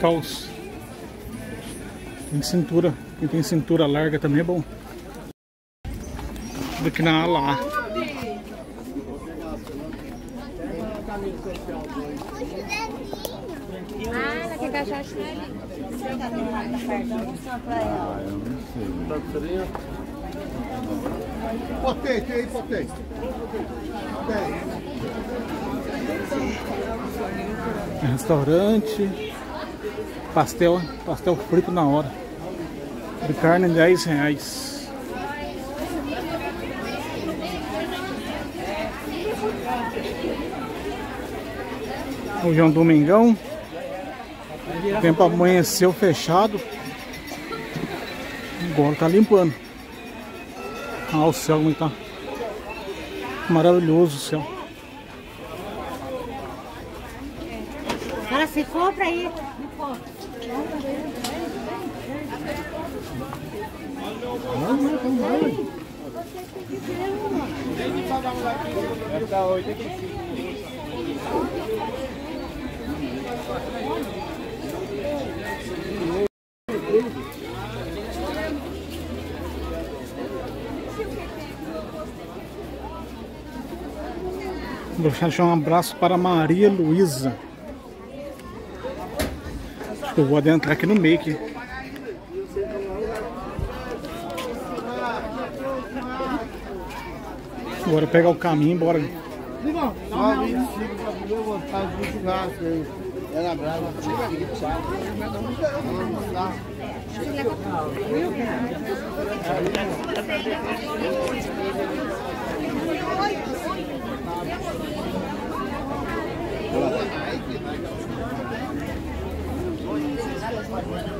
Calça. Tem cintura. Quem tem cintura larga também é bom. Do que na ala A. Ah, ela quer cachaça ali. Potente, aí, potente. Restaurante. Pastel, pastel frito na hora. De carne 10 reais. Hoje é um domingão. O tempo amanheceu fechado. Agora tá limpando. Ah, o céu como tá maravilhoso o céu. Ela se for pra ir. Vou deixar um abraço para Maria Luísa. Acho que eu vou adentrar aqui no meio aqui. Agora pegar o caminho e 25 pra comer vontade brava.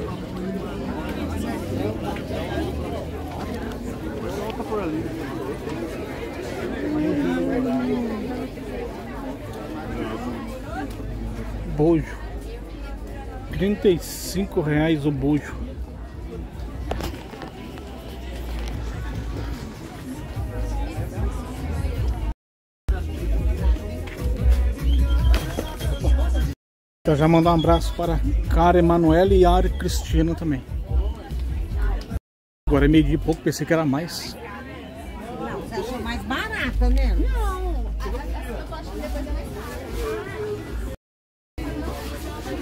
Vamos lá. Bojo. 35 reais o bojo. Então já mandar um abraço para Cara Emanuele e Ari Cristina também. Agora é meio dia e pouco, pensei que era mais. Não, você achou mais barata, né? Não.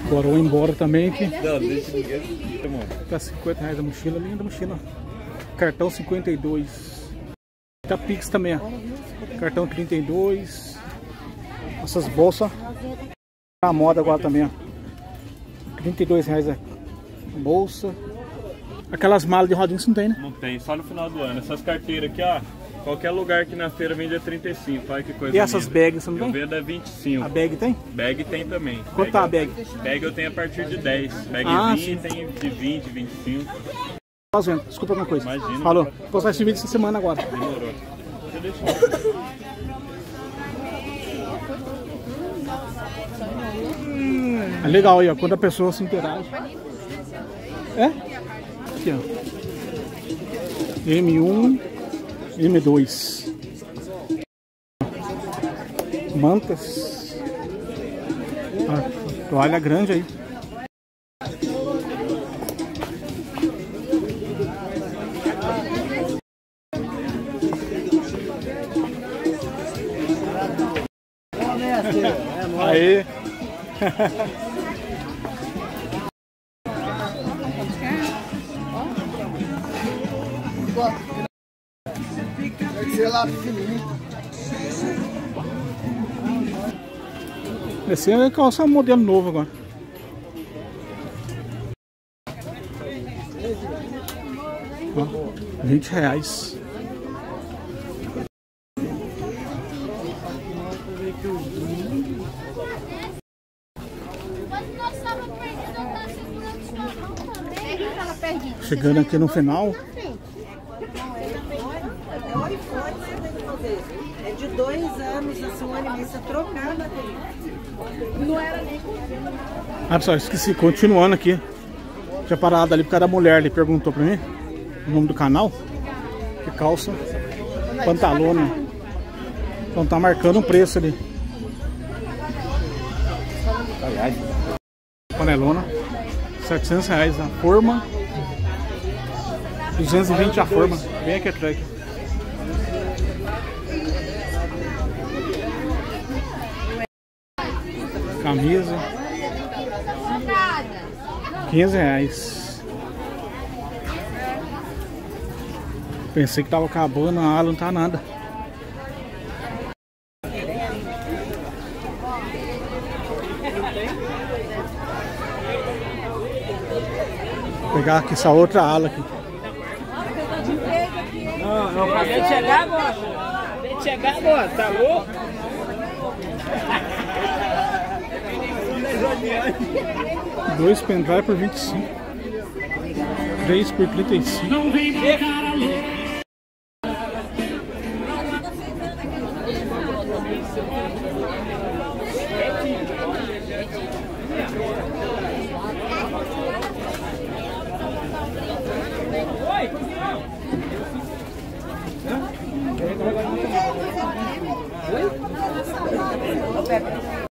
Agora vou embora também que Não, deixa ninguém. Tá bom. tá 50 reais a mochila, linda mochila. Cartão 52. Tá Pix também, ó. Cartão 32. Essas bolsas. Tá moda agora também, ó. 32 reais a bolsa. Aquelas malas de rodinha você não tem, né? Não tem, só no final do ano. Essas carteiras aqui, ó. Qualquer lugar aqui na feira vende a 35. Olha que coisa E essas linda. bags não Eu vendo a 25. A bag tem? Bag tem também. Quanto tá a Bag? bag? Bag eu tenho a partir de 10. Bagzinho Ah, sim. tem de 20, 25. Fazendo, desculpa alguma coisa. Imagina. Falou. Vou postar esse vídeo essa semana agora. Demorou. Deixa eu deixar. É legal aí, ó. Quando a pessoa se interage. É? Aqui, ó. M1, M2. Mantas. Ah, toalha grande aí. Aí. Tem que ser lá pequenininho. Esse é calça modelo novo agora. Ó, 20 reais. Quando nós estávamos perdendo, eu estava segurando o chimarrão também. É que ela perdida. Chegando aqui no final. É de dois anos, a senhora imensa trocada. Ah, pessoal, esqueci. Continuando aqui. Tinha parado ali por causa da mulher. Ele perguntou pra mim o nome do canal. Que calça. Pantalona. Então tá marcando um preço ali. Panelona. 700 reais a forma. 220 a forma. Vem aqui atrás. Camisa. 15 reais. Pensei que tava acabando, a ala não tá nada. Vou pegar aqui essa outra ala aqui. Não, não, acabei de chegar agora. Acabei de chegar agora, tá louco? Dois pendrive por 25. Três por 35. Não vem Oi?